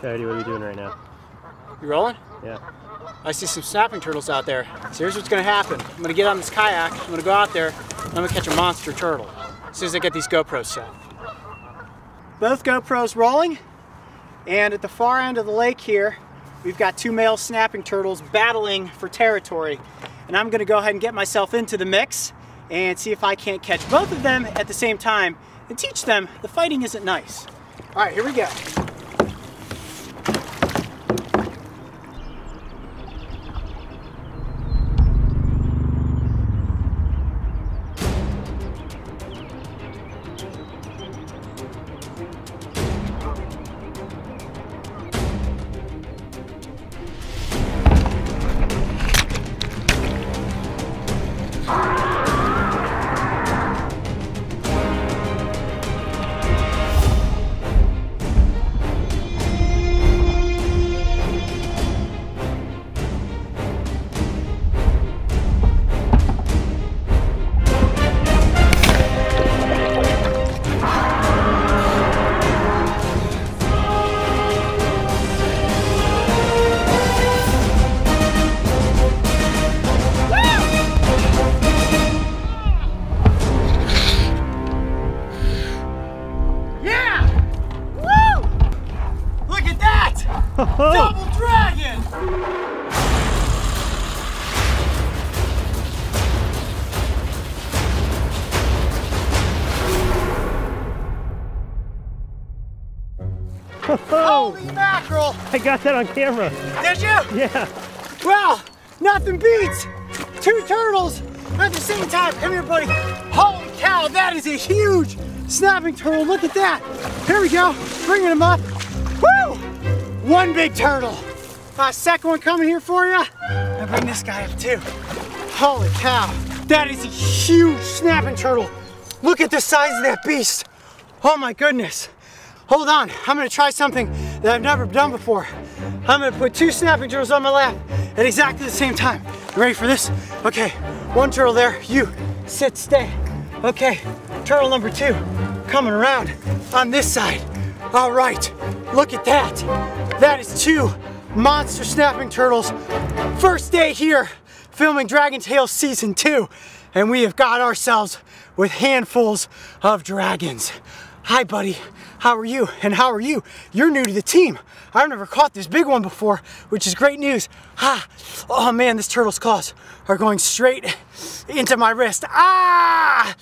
Coyote, what are we doing right now? You rolling? Yeah. I see some snapping turtles out there. So here's what's gonna happen. I'm gonna get on this kayak, I'm gonna go out there, and I'm gonna catch a monster turtle as soon as I get these GoPros set. Both GoPros rolling, and at the far end of the lake here, we've got two male snapping turtles battling for territory. And I'm gonna go ahead and get myself into the mix and see if I can't catch both of them at the same time and teach them the fighting isn't nice. All right, here we go. Double dragon! Holy mackerel! I got that on camera. Did you? Yeah. Well, nothing beats two turtles at the same time. Come here, buddy. Holy cow, that is a huge snapping turtle. Look at that. Here we go. Bringing him up. One big turtle. Uh, second one coming here for you. And bring this guy up too. Holy cow. That is a huge snapping turtle. Look at the size of that beast. Oh my goodness. Hold on, I'm gonna try something that I've never done before. I'm gonna put two snapping turtles on my lap at exactly the same time. You ready for this? Okay, one turtle there, you sit, stay. Okay, turtle number two coming around on this side. All right, look at that. That is two monster snapping turtles. First day here filming Dragon Tails Season 2, and we have got ourselves with handfuls of dragons. Hi, buddy. How are you? And how are you? You're new to the team. I've never caught this big one before, which is great news. Ah, oh man, this turtle's claws are going straight into my wrist. Ah,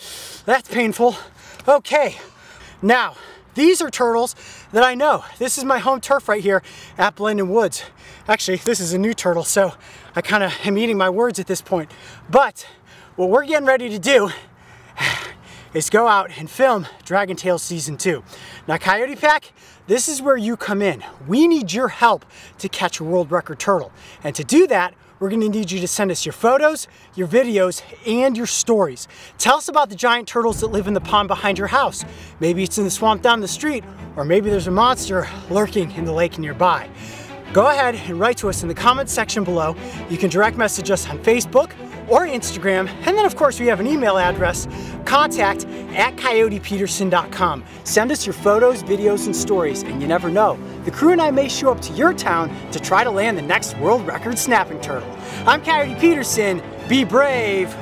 that's painful. Okay, now, these are turtles that I know. This is my home turf right here at Blendon Woods. Actually, this is a new turtle, so I kind of am eating my words at this point. But what we're getting ready to do is go out and film Dragon Tail Season 2. Now Coyote Pack, this is where you come in. We need your help to catch a world record turtle. And to do that, we're gonna need you to send us your photos, your videos, and your stories. Tell us about the giant turtles that live in the pond behind your house. Maybe it's in the swamp down the street, or maybe there's a monster lurking in the lake nearby. Go ahead and write to us in the comments section below. You can direct message us on Facebook or Instagram. And then of course we have an email address, contact at coyotepeterson.com. Send us your photos, videos, and stories, and you never know. The crew and I may show up to your town to try to land the next world record snapping turtle. I'm Coyote Peterson. Be brave,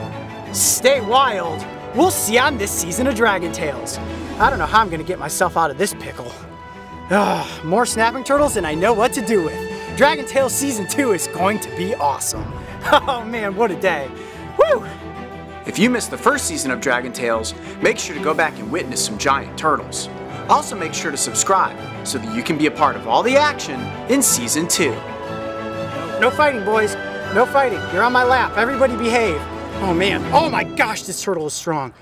stay wild. We'll see you on this season of Dragon Tails. I don't know how I'm gonna get myself out of this pickle. Ah, more snapping turtles and I know what to do with. Dragon Tails Season 2 is going to be awesome. Oh man, what a day. Woo! If you missed the first season of Dragon Tails, make sure to go back and witness some giant turtles. Also make sure to subscribe so that you can be a part of all the action in Season 2. No fighting, boys. No fighting. You're on my lap. Everybody behave. Oh man. Oh my gosh, this turtle is strong.